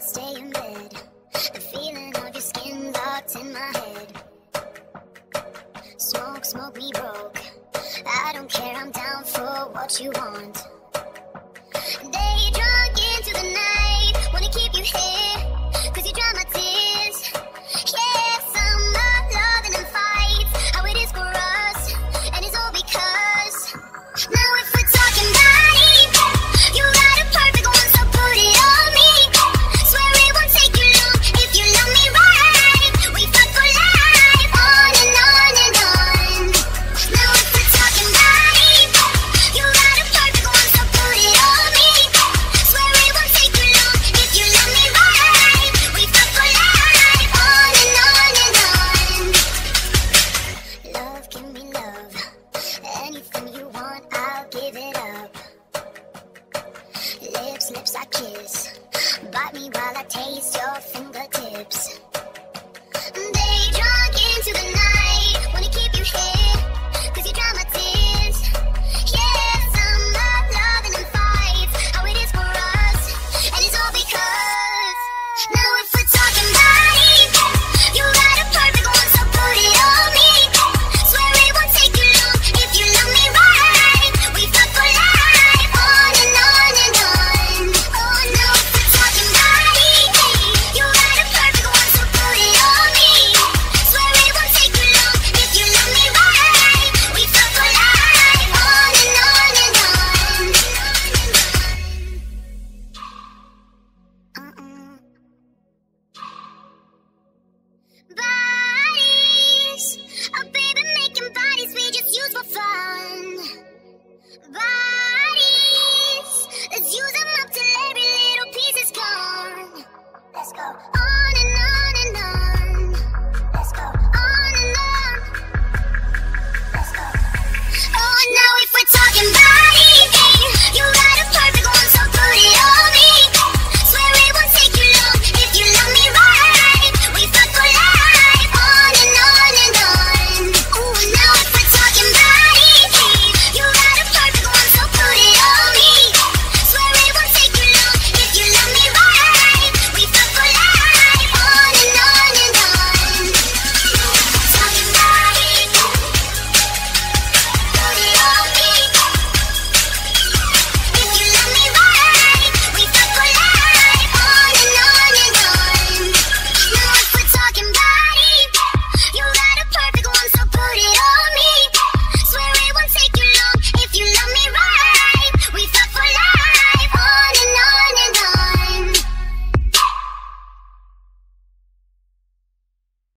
stay in bed. The feeling of your skin locked in my head. Smoke, smoke, we broke. I don't care, I'm down for what you want.